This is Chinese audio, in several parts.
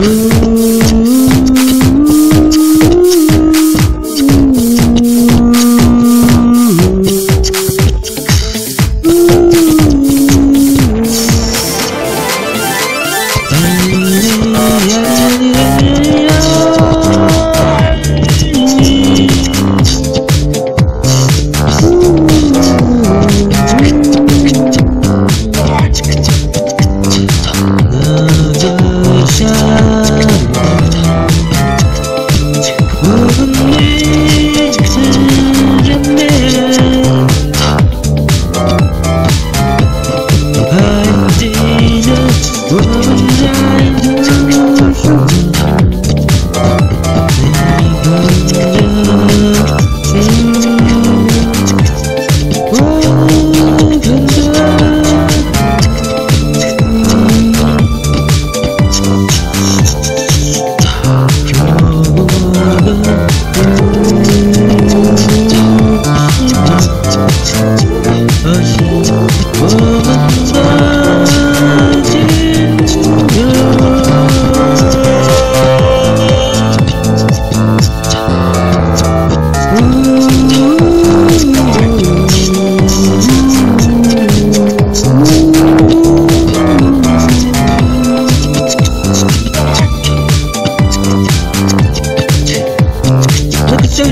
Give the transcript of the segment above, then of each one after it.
Ooh. 혼자인 줄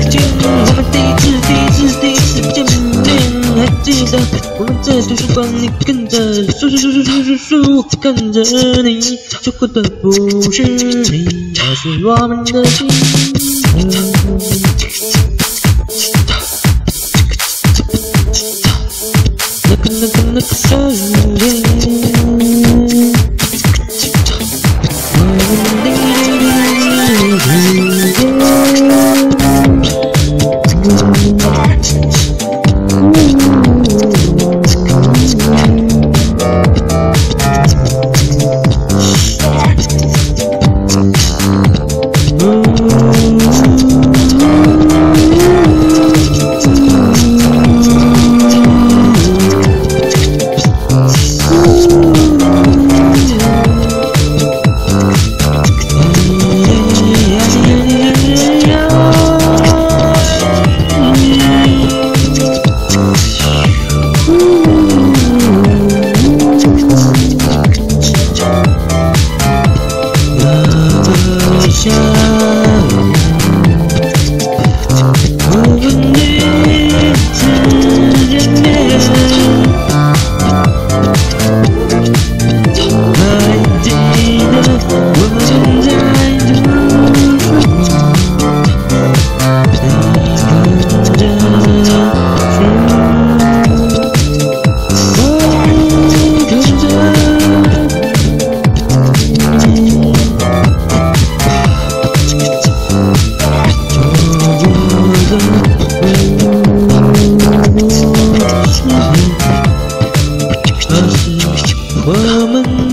见，我们第一次、第一次、第一次见面，还记得我们在图书馆里看着书书书书书书，看着你，说过的不是你，而是我们的心。我们